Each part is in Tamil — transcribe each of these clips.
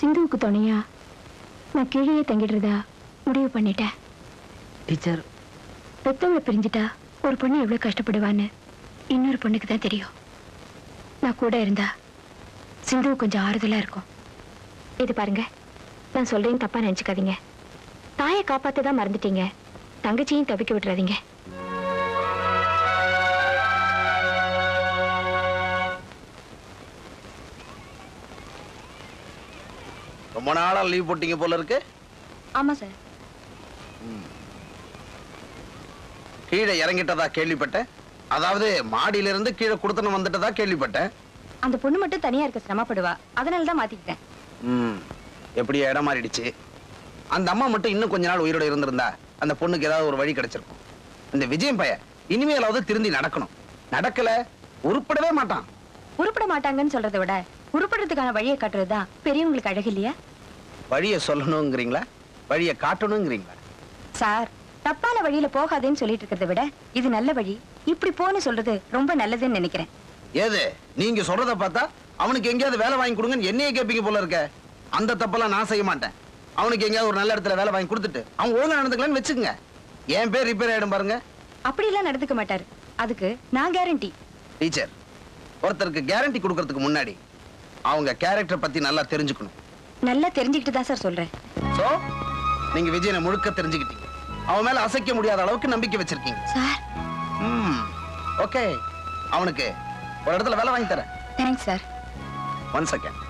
சிந்துவுக்கு துணையா நான் கீழே தங்கிடுறதா முடிவு பண்ணிட்டேன். டீச்சர். பெத்தவளை பிரிஞ்சுட்டா ஒரு பொண்ணு எவ்வளவு கஷ்டப்படுவான்னு இன்னொரு பொண்ணுக்கு தான் தெரியும். நான் கூட இருந்தா சிந்துவு கொஞ்சம் ஆறுதலா இருக்கும். இது பாருங்க நான் சொல்றேன் தப்பா நினைச்சுக்காதீங்க. தாயை காப்பாத்த தான் மறந்துட்டீங்க. தங்கச்சியும் தவிக்க விட்டுறாதீங்க. ரொம்ப நாளா லீவ் போட்டீங்க போல இருக்கு? ஆமா சார் கீழே இறங்கிட்டதா கேள்விப்பட்டேன். அதாவது மாடியில இருந்து கீழே குடுத்தனம் வந்துட்டதா கேள்விப்பட்டேன். அந்த பொண்ணு மட்டும் தனியா இருக்க சிரமப்படுவா. அதனால தான் மாத்திக்கிட்டேன் எப்படி இடம் மாறிடுச்சு. அந்த அம்மா மட்டும் இன்னும் கொஞ்ச நாள் உயிரோட இருந்திருந்தா அந்த பொண்ணுக்கு ஏதாவது ஒரு வழி கிடைச்சிருக்கும். இந்த விஜயம் பையன் இனிமேலாவது திருந்தி நடக்கணும். நடக்கல உருப்படவே மாட்டான். உருப்பட மாட்டாங்கன்னு சொல்றதை விட உருப்படுறதுக்கான வழியை காட்டுறதுதான் பெரியவங்களுக்கு அழகு இல்லையா? வழியை சொல்லணுங்கிறீங்களா? வழியை காட்டணுங்கிறீங்களா? சார் தப்பான வழியில போகாதேன்னு சொல்லிட்டு இருக்கிறத விட இது நல்ல வழி. இப்படி போன்னு சொல்றது ரொம்ப நல்லதுன்னு நினைக்கிறேன். ஏது? நீங்க சொல்றத பார்த்தா அவனுக்கு எங்கேயாவது வேலை வாங்கி கொடுங்கன்னு என்னையே கேட்பீங்க போல இருக்க. அந்த தப்பெல்லாம் நான் செய்ய மாட்டேன். அவனுக்கு எங்கேயாவது ஒரு நல்ல இடத்துல வேலை வாங்கி கொடுத்துட்டு அவன் ஒழுங்கா நடந்துக்கலாம்னு வச்சுக்கோங்க. என் பேர் ரிப்பேர் ஆயிடும் பாருங்க. அப்படிலாம் நடந்துக்க மாட்டாரு. அதுக்கு நான் கேரண்டி டீச்சர் ஒருத்தருக்கு கேரண்டி கொடுக்கறதுக்கு முன்னாடி அவங்க கேரக்டர் பத்தி நல்லா தெரிஞ்சுக்கணும். நல்லா தெரிஞ்சுக்கிட்டு தான் சார் சொல்றேன். சோ நீங்க விஜயனை முழுக்க தெரிஞ்சுக்கிட்டீங்க. அவன் மேல அசைக்க முடியாத அளவுக்கு நம்பிக்கை வச்சிருக்கீங்க. சார் ம் ஓகே அவனுக்கு ஒரு இடத்துல வேலை வாங்கி தரேன். தேங்க்ஸ் சார் ஒன் செகண்ட்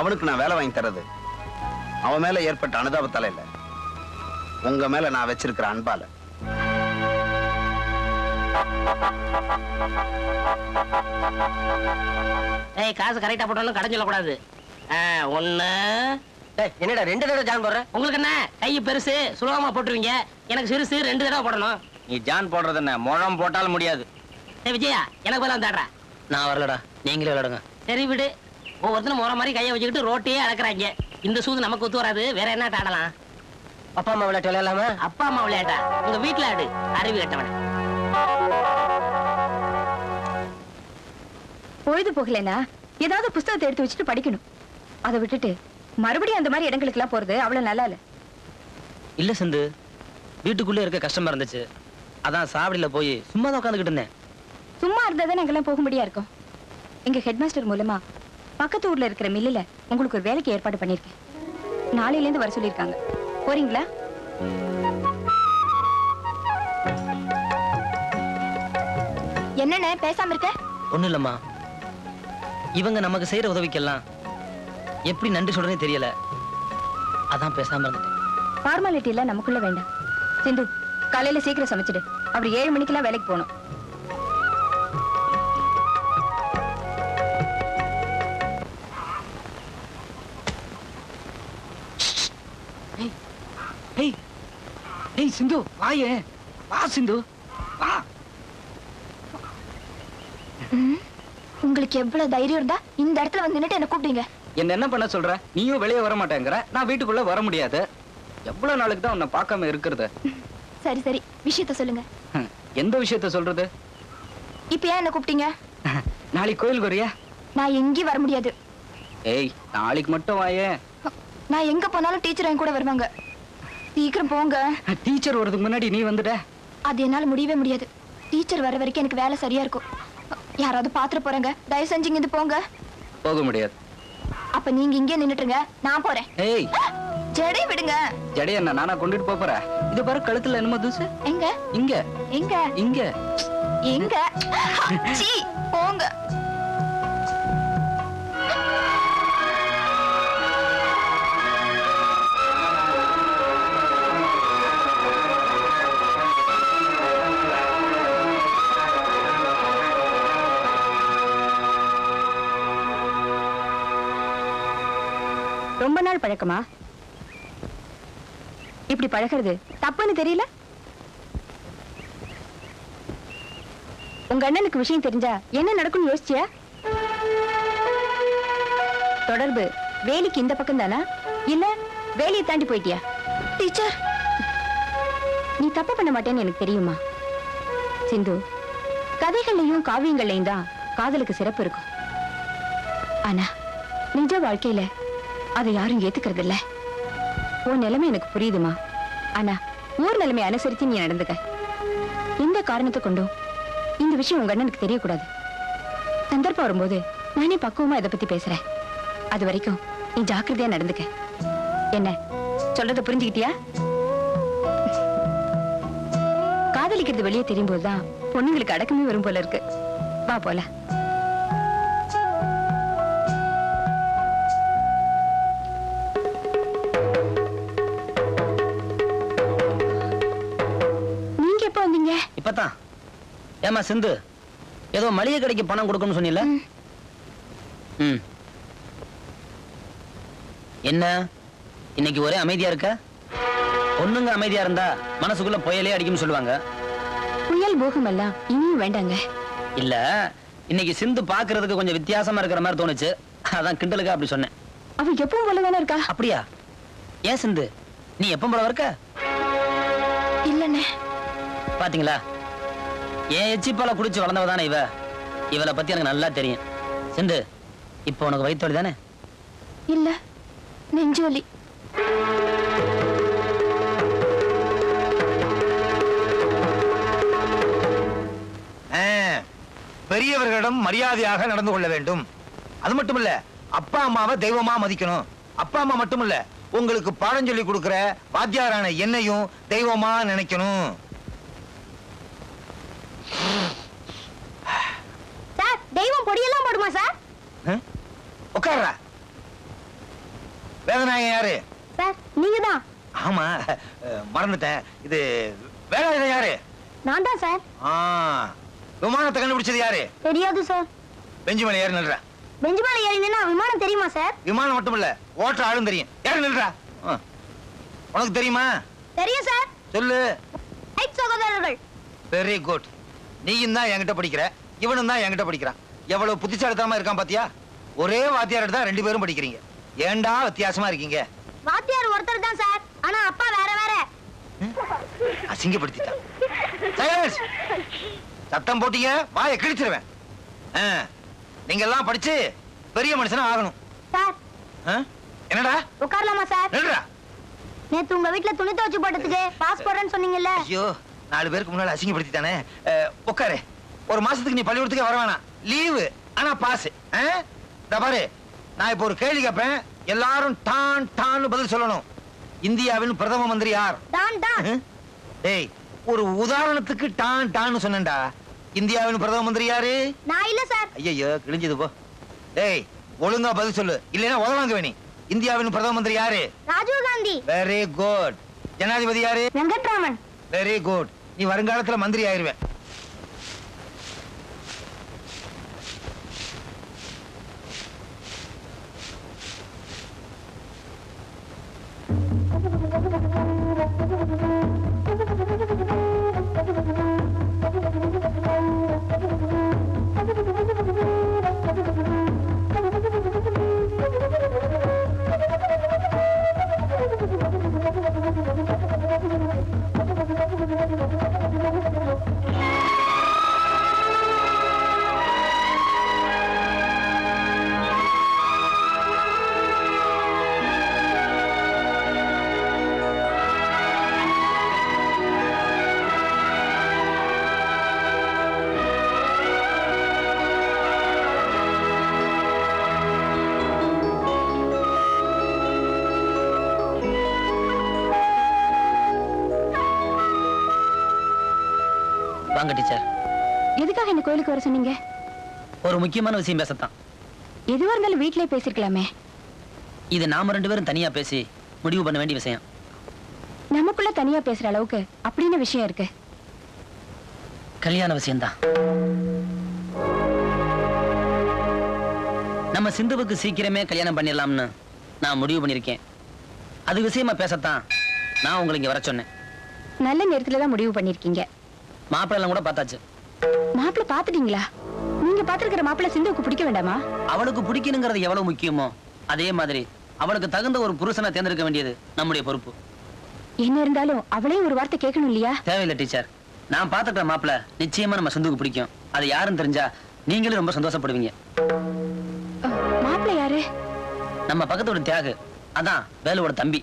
அவனுக்கு நான் வேலை வாங்கி தர்றது அவன் மேல ஏற்பட்ட அனுதாபத்தால இல்ல. உங்க மேல நான் வச்சிருக்கிற அன்பால. ஏய் காசு கரெக்டா போட்டாலும் கடன் சொல்லக்கூடாது. ஆ, ஒண்ணு. என்னடா ரெண்டு தடவை ஜான் போடுற? உங்களுக்கு என்ன? கை பெருசு சுலபமா போட்டுருவீங்க. எனக்கு சிறுசு ரெண்டு தடவை போடணும். நீ ஜான் போடுறது என்ன? முழம் போட்டாலும் முடியாது. விஜயா எனக்கு பதிலா தாடுறா நான் வரலடா. நீங்களே விளையாடுங்க. சரி விடு. ஒவ்வொருத்தரும் முறை மாதிரி கையை வச்சுக்கிட்டு ரோட்டையே அளக்குறாங்க இந்த சூது நமக்கு ஒத்து வராது. வேற என்ன ஆடலாம்? அப்பா அம்மா விளையாட்டு விளையாடலாமா? அப்பா அம்மா விளையாட்டா? உங்க வீட்டுல ஆடு. அறிவு கட்டவன. பொழுது போகலைன்னா ஏதாவது புஸ்தகத்தை எடுத்து வச்சுட்டு படிக்கணும். அதை விட்டுட்டு மறுபடியும் அந்த மாதிரி இடங்களுக்குலாம் போறது அவ்வளவு நல்லா இல்ல. இல்ல சந்து. வீட்டுக்குள்ளே இருக்க கஷ்டமா இருந்துச்சு. அதான் சாவடியில போய் சும்மா தான் உட்காந்துக்கிட்டு இருந்தேன். சும்மா இருந்தா தான் நாங்கெல்லாம் போக முடியா இருக்கும்? எங்க ஹெட்மாஸ்டர் மூலமா பக்கத்து ஊர்ல இருக்கிற மில்லுல உங்களுக்கு ஒரு வேலைக்கு ஏற்பாடு பண்ணிருக்கேன் நாளையில இருந்து வர சொல்லியிருக்காங்க. போறீங்களா? என்னண்ணே பேசாம இருக்க? ஒண்ணும் இல்லம்மா. இவங்க நமக்கு செய்யற உதவிக்கெல்லாம் எப்படி நன்றி சொல்றதே தெரியல. அதான் பேசாம இருந்துட்டேன். ஃபார்மாலிட்டி எல்லாம் நமக்குள்ள வேண்டாம். சிந்து காலையில சீக்கிரம் சமைச்சிடு. அப்படி ஏழு மணிக்கெல்லாம் வேலைக்கு போகணும். ஏய் சிந்து வாயே. வா சிந்து. வா. உங்களுக்கு எவ்வளவு தைரியம் இருந்தா இந்த இடத்துல வந்து நின்னுட்டு என்ன கூப்பிட்டீங்க என்ன என்ன பண்ண சொல்ற? நீயும் வெளியே வர மாட்டேங்கிற நான் வீட்டுக்குள்ள வர முடியாது. எவ்வளவு நாளுக்கு தான் உன்னை பார்க்காம இருக்கிறது? சரி சரி. விஷயத்த சொல்லுங்க. எந்த விஷயத்த சொல்றது? இப்ப ஏன் என்ன கூப்பிட்டீங்க? நாளைக்கு கோயிலுக்கு வரியா? நான் எங்கேயும் வர முடியாது. ஏய் நாளைக்கு மட்டும் வாயே. நான் எங்க போனாலும் டீச்சர் என் கூட வருவாங்க. சீக்கிரம் போங்க. டீச்சர் வரதுக்கு முன்னாடி நீ வந்துட்ட? அது என்னால முடியவே முடியாது. டீச்சர் வர வரைக்கும் எனக்கு வேலை சரியா இருக்கும். யாராவது பாத்துட்டு போறாங்க. தயவு செஞ்சு இங்க இருந்து போங்க. போக முடியாது. அப்ப நீங்க இங்கே நின்னுட்டுருங்க. நான் போறேன். ஏய். ஜடை விடுங்க. ஜடைய என்ன நானா கொண்டுட்டு போறேன்? இது பாரு கழுத்துல என்னமோ தூசு. எங்க? இங்க. எங்க? இங்க. எங்க? சீ போங்க. நாள் பழக்கமா? இப்படி பழகிறது தப்புன்னு தெரியல? உங்க அண்ணனுக்கு விஷயம் தெரிஞ்சா என்ன நடக்கும்னு யோசிச்சியா? தொடர்பு வேலிக்கு இந்த பக்கம் தானா? இல்ல வேலியை தாண்டி போயிட்டியா? டீச்சர். நீ தப்பு பண்ண மாட்டேன்னு எனக்கு தெரியுமா? சிந்து கதைகள்லயும் காவியங்கள்லயும் தான் காதலுக்கு சிறப்பு இருக்கும். ஆனா நிஜ வாழ்க்கையில அதை யாரும் ஏத்துக்கிறது இல்ல உன் நிலைமை எனக்கு புரியுதுமா? ஆனா ஊர் நிலைமை அனுசரித்து நீ நடந்துக்க. எந்த காரணத்தை கொண்டும் இந்த விஷயம் உங்க அண்ணனுக்கு தெரியக்கூடாது. சந்தர்ப்பம் வரும்போது நானே பக்குவமா இதை பத்தி பேசுறேன். அது வரைக்கும் நீ ஜாக்கிரதையா நடந்துக்க. என்ன சொல்றத புரிஞ்சுக்கிட்டியா? காதலிக்கிறது வெளியே தெரியும் போதுதான் பொண்ணுங்களுக்கு அடக்கமே வரும் போல இருக்கு. வா போல இப்பதான் ஏமா சிந்து ஏதோ மளிகை கடைக்கு பணம் கொடுக்கணும்னு சொன்னீல ம். என்ன? இன்னைக்கு ஒரே அமைதியா இருக்க? பொண்ணுங்க அமைதியா இருந்தா மனசுக்குள்ள புயலே அடிக்கும்னு சொல்லுவாங்க. புயல் போகம் எல்லாம் இனியும் வேண்டாங்க. இல்ல இன்னைக்கு சிந்து பாக்குறதுக்கு கொஞ்சம் வித்தியாசமா இருக்கிற மாதிரி தோணுச்சு. அதான் கிண்டலுக்கு அப்படி சொன்னேன். அவ எப்பவும் போல தானே இருக்கா? அப்படியா? ஏன் சிந்து நீ எப்ப போல இருக்க? இல்லண்ணே. பாத்தீங்களா? ஏன் எச்சிப்பால குடிச்சு வளர்ந்தவ தானே இவ? இவளை பத்தி எனக்கு நல்லா தெரியும். சிந்து இப்போ உனக்கு வயிற்று தானே? இல்ல நெஞ்சு வலி ஆ, பெரியவர்களிடம் மரியாதையாக நடந்து கொள்ள வேண்டும். அது மட்டும் இல்ல அப்பா அம்மாவை தெய்வமா மதிக்கணும். அப்பா அம்மா மட்டும் இல்ல உங்களுக்கு பாடம் சொல்லி கொடுக்கிற வாத்தியாரான என்னையும் தெய்வமா நினைக்கணும் சார் தெய்வம் பொடியெல்லாம் போடுமா சார் ஆ? உட்கார்றா வேதநாயகன் யாரு? சார் நீங்க தான் ஆமா மறந்துட்டேன். இது வேலாயுதம் யாரு? நான் தான் சார் விமானத்தை கண்டுபிடிச்சது யாரு? தெரியாது சார். பெஞ்சு மேல ஏறி நில்றா. பெஞ்சு மேல விமானம் தெரியுமா சார்? விமானம் மட்டும் இல்ல ஓட்டுற ஆளும் தெரியும். ஏறி நில்றா. உனக்கு தெரியுமா? தெரியும் சார். சொல்லு. சகோதரர்கள். வெரி குட் நீயும் தான் என்கிட்ட படிக்கிற இவனும் தான் என்கிட்ட படிக்கிறான். எவ்வளவு புத்திசாலித்தனமா இருக்கான் பாத்தியா? ஒரே வாத்தியார் தான் ரெண்டு பேரும் படிக்கிறீங்க. ஏன்டா வித்தியாசமா இருக்கீங்க? வாத்தியார் ஒருத்தர் தான் சார். ஆனா அப்பா வேற வேற. அசிங்கப்படுத்திட்டான். Silence. சத்தம் போட்டீங்க வாயை கிழிச்சிருவேன். நீங்க எல்லாம் படிச்சு பெரிய மனுஷனா ஆகணும். சார்? என்னடா? உட்காரலாமா சார்? நில்றா. நேத்து உங்க வீட்ல துணி துவைச்சு போட்டதுக்கு பாஸ் போடுறேன்னு சொன்னீங்கல்ல. ஐயோ நாலு பேருக்கு முன்னால அசிங்கப்படுத்திட்டானே. அஹ், உட்காரு. ஒரு மாசத்துக்கு நீ பள்ளிக்கூடத்துக்கே வர வேணாம். லீவு ஆனா பாஸ். இந்த பாரு நான் இப்போ ஒரு கேள்வி கேட்பேன் எல்லாரும் டான் டான்னு பதில் சொல்லணும். இந்தியாவின் பிரதம மந்திரி யார்? டேய் ஒரு உதாரணத்துக்கு டான் டான்னு சொன்னேன்டா. இந்தியாவின் பிரதம மந்திரி யாரு? நான் இல்ல சார். ஐயோ கிழிஞ்சது போ. டேய் ஒழுங்கா பதில் சொல்லு. இல்லைன்னா உதவாங்க வேணி. இந்தியாவின் பிரதம மந்திரி யாரு? ராஜீவ் காந்தி. வெரி குட் ஜனாதிபதி யாரு? வெங்கட்ராமன். வெரி குட் நீ வருங்காலத்துல மந்திரி ஆயிருவ. வாங்க டீச்சர். எதுக்காக இந்த கோயிலுக்கு வர சொன்னீங்க? ஒரு முக்கியமான விஷயம் பேசத்தான். எதுவா இருந்தாலும் வீட்லயே பேசிருக்கலாமே. இது நாம ரெண்டு பேரும் தனியா பேசி முடிவு பண்ண வேண்டிய விஷயம். நமக்குள்ள தனியா பேசுற அளவுக்கு அப்படின்னு விஷயம் இருக்கு. கல்யாண விஷயம்தான். நம்ம சிந்துவுக்கு சீக்கிரமே கல்யாணம் பண்ணிடலாம்னு நான் முடிவு பண்ணியிருக்கேன். அது விஷயமா பேசத்தான் நான் உங்களை இங்க வர சொன்னேன். நல்ல நேரத்துல தான் முடிவு பண்ணிருக்கீங்க மாப்பிள்ளை கூட பார்த்தாச்சு. மாப்பிள்ள பாத்துட்டீங்களா நீங்க பாத்துருக்கிற மாப்பிள்ள சிந்துவுக்கு பிடிக்க வேண்டாமா? அவளுக்கு பிடிக்கணுங்கிறது எவ்வளவு முக்கியமோ அதே மாதிரி அவளுக்கு தகுந்த ஒரு புருஷனை தேர்ந்தெடுக்க வேண்டியது நம்முடைய பொறுப்பு. என்ன இருந்தாலும் அவளையும் ஒரு வார்த்தை கேட்கணும் இல்லையா? தேவையில்லை டீச்சர். நான் பார்த்துக்கிற மாப்பிள்ளை நிச்சயமா நம்ம சிந்துவுக்கு பிடிக்கும். அது யாருன்னு தெரிஞ்சா நீங்களும் ரொம்ப சந்தோஷப்படுவீங்க. மாப்பிள்ள யாரு? நம்ம பக்கத்தோட தியாகு. அதான் வேலுவோட தம்பி.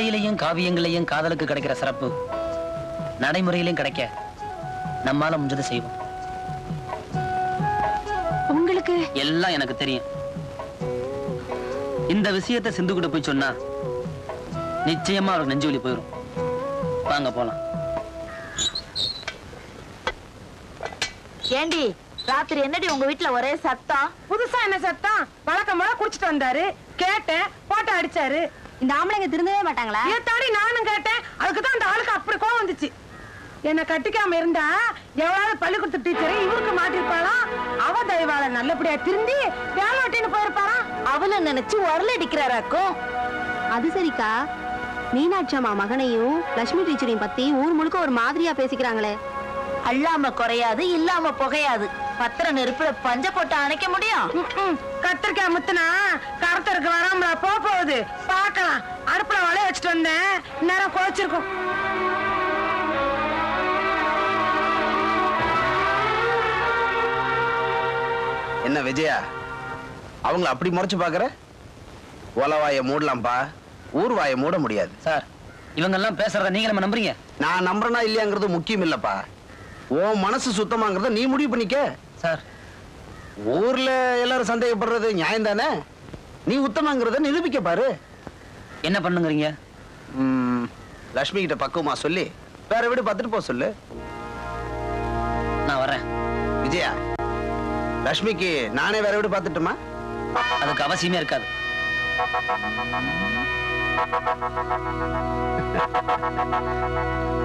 கதையிலையும் காவியங்களையும் காதலுக்கு கிடைக்கிற சிறப்பு நடைமுறையிலையும் கிடைக்க நம்மால முடிஞ்சதை செய்வோம். உங்களுக்கு? எல்லாம் எனக்கு தெரியும். இந்த விஷயத்தை சிந்து கிட்ட போய் சொன்னா நிச்சயமா அவருக்கு நெஞ்சு வலி போயிடும் வாங்க போலாம். ஏண்டி ராத்திரி என்னடி உங்க வீட்ல ஒரே சத்தம்? புதுசா என்ன சத்தம்? வழக்கம் குடிச்சிட்டு வந்தாரு. கேட்டேன் போட்டோ அடிச்சாரு. இந்த ஆம்பளைங்க திருந்தவே மாட்டாங்களா? ஏத்தாடி நானும் கேட்டேன். அதுக்கு தான் அந்த ஆளுக்கு அப்படி கோவம் வந்துச்சு. என்ன கட்டிக்காம இருந்தா எவ்வளவு பள்ளிக்கூடத்து டீச்சர் இவருக்கு மாட்டிருப்பாளாம் அவ தயவால நல்லபடியா திருந்தி வேலை வெட்டின்னு போயிருப்பாராம் அவள நினைச்சு உரல அடிக்கிறாராக்கும் அது சரிக்கா. மீனாட்சி அம்மா மகனையும் லட்சுமி டீச்சரையும் பத்தி ஊர் முழுக்க ஒரு மாதிரியா பேசிக்கிறாங்களே. அல்லாம குறையாது இல்லாம புகையாது. பத்திர நெருப்புல பஞ்ச போட்டு அணைக்க முடியும். கத்திரிக்காய் முத்துனா கருத்தருக்கு வராமல போக போகுது. பார்க்கலாம். அடுப்புல வளைய வச்சுட்டு வந்தேன். நேரம் கோச்சிருக்கும் என்ன விஜயா? அவங்கள அப்படி முறைச்சு பாக்குற ஓலவாய மூடலாம்ப்பா. ஊர்வாய மூட முடியாது. சார் இவங்க எல்லாம் பேசுறத நீங்க நம்ம நம்புறீங்க? நான் நம்புறேனா இல்லையாங்கிறது முக்கியம் இல்லப்பா. உன் மனசு சுத்தமாங்கிறத நீ முடிவு பண்ணிக்க. சார் ஊர்ல எல்லாரும் சந்தேகப்படுறது நியாயம் தானே? நீ உத்தமங்கிறத நிரூபிக்க பாரு. என்ன பண்ணுங்கிறீங்க? லக்ஷ்மி கிட்ட பக்குவமா சொல்லி வேற வீடு பார்த்துட்டு போக சொல்லு. நான் வரேன். விஜயா லக்ஷ்மிக்கு நானே வேற வீடு பார்த்துட்டுமா? அதுக்கு அவசியமே இருக்காது.